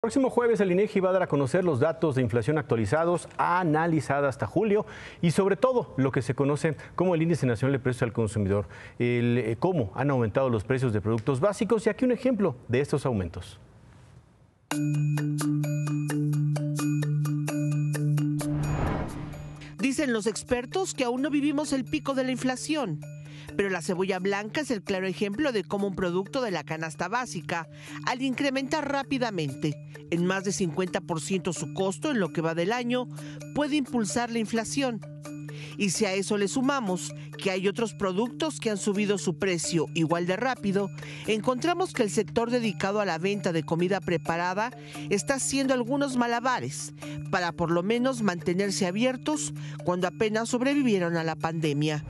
próximo jueves el INEGI va a dar a conocer los datos de inflación actualizados analizada hasta julio y sobre todo lo que se conoce como el índice nacional de precios al consumidor, el, eh, cómo han aumentado los precios de productos básicos y aquí un ejemplo de estos aumentos. Dicen los expertos que aún no vivimos el pico de la inflación pero la cebolla blanca es el claro ejemplo de cómo un producto de la canasta básica, al incrementar rápidamente en más de 50% su costo en lo que va del año, puede impulsar la inflación. Y si a eso le sumamos que hay otros productos que han subido su precio igual de rápido, encontramos que el sector dedicado a la venta de comida preparada está haciendo algunos malabares para por lo menos mantenerse abiertos cuando apenas sobrevivieron a la pandemia.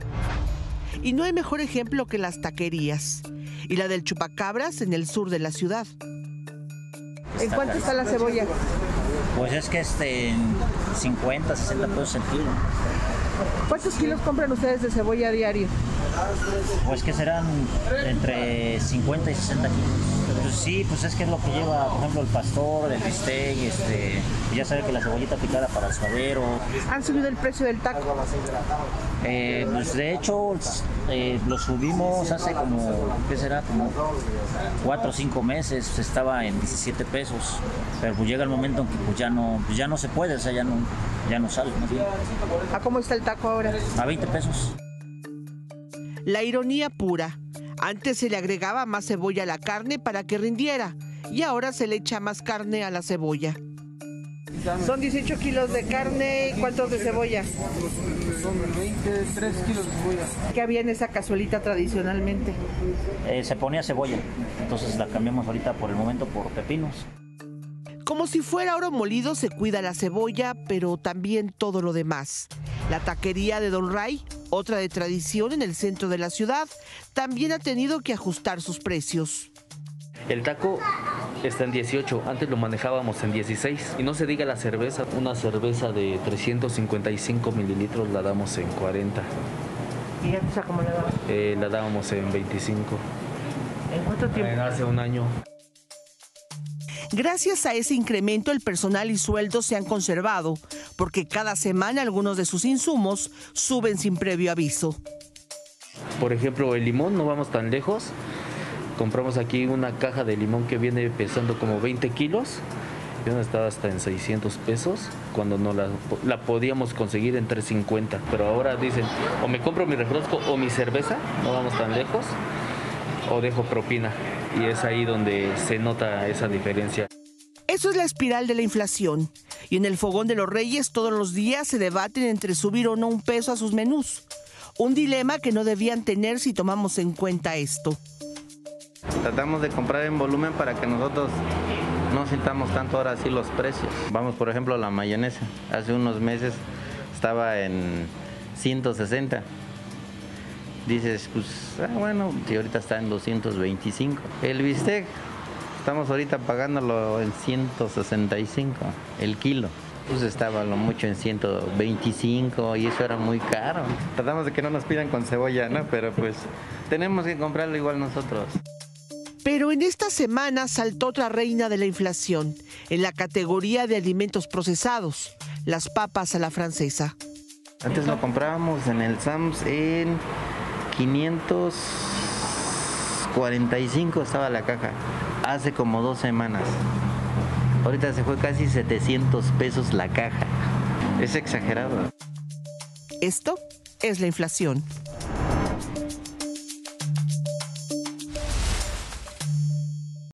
Y no hay mejor ejemplo que las taquerías y la del chupacabras en el sur de la ciudad. ¿En cuánto está la cebolla? Pues es que este, en 50, 60 pesos el kilo. ¿Cuántos kilos compran ustedes de cebolla a diario? Pues que serán entre 50 y 60 kilos. Pues sí, pues es que es lo que lleva, por ejemplo, el pastor, el bistec, este, ya sabe que la cebollita picada para el suadero. ¿Han subido el precio del taco? Eh, pues de hecho, eh, lo subimos hace como, ¿qué será? Como cuatro o cinco meses, estaba en 17 pesos, pero pues llega el momento en que pues ya no, pues ya no se puede, o sea, ya no, ya no sale. ¿A cómo está el taco ahora? A 20 pesos. La ironía pura. Antes se le agregaba más cebolla a la carne para que rindiera y ahora se le echa más carne a la cebolla. Son 18 kilos de carne, ¿cuántos de cebolla? Son 23 kilos de cebolla. ¿Qué había en esa cazuelita tradicionalmente? Eh, se ponía cebolla, entonces la cambiamos ahorita por el momento por pepinos. Como si fuera oro molido, se cuida la cebolla, pero también todo lo demás. La taquería de Don Ray otra de tradición en el centro de la ciudad, también ha tenido que ajustar sus precios. El taco está en 18, antes lo manejábamos en 16. Y no se diga la cerveza, una cerveza de 355 mililitros la damos en 40. ¿Y esa cómo la damos? Eh, la dábamos en 25. ¿En cuánto tiempo? hace un año. Gracias a ese incremento el personal y sueldos se han conservado, porque cada semana algunos de sus insumos suben sin previo aviso. Por ejemplo, el limón, no vamos tan lejos. Compramos aquí una caja de limón que viene pesando como 20 kilos. Y estaba hasta en 600 pesos cuando no la, la, podíamos conseguir en 350. Pero ahora dicen, o me compro mi refresco o mi cerveza, no vamos tan lejos, o dejo propina y es ahí donde se nota esa diferencia. Eso es la espiral de la inflación. Y en el Fogón de los Reyes todos los días se debaten entre subir o no un peso a sus menús. Un dilema que no debían tener si tomamos en cuenta esto. Tratamos de comprar en volumen para que nosotros no sintamos tanto ahora sí los precios. Vamos, por ejemplo, a la mayonesa. Hace unos meses estaba en 160 dices, pues, ah, bueno, si ahorita está en 225. El bistec, estamos ahorita pagándolo en 165 el kilo. Pues estaba lo mucho en 125 y eso era muy caro. Tratamos de que no nos pidan con cebolla, ¿no? Pero pues tenemos que comprarlo igual nosotros. Pero en esta semana saltó otra reina de la inflación, en la categoría de alimentos procesados, las papas a la francesa. Antes lo comprábamos en el Sams en 545 estaba la caja, hace como dos semanas. Ahorita se fue casi 700 pesos la caja. Es exagerado. Esto es la inflación.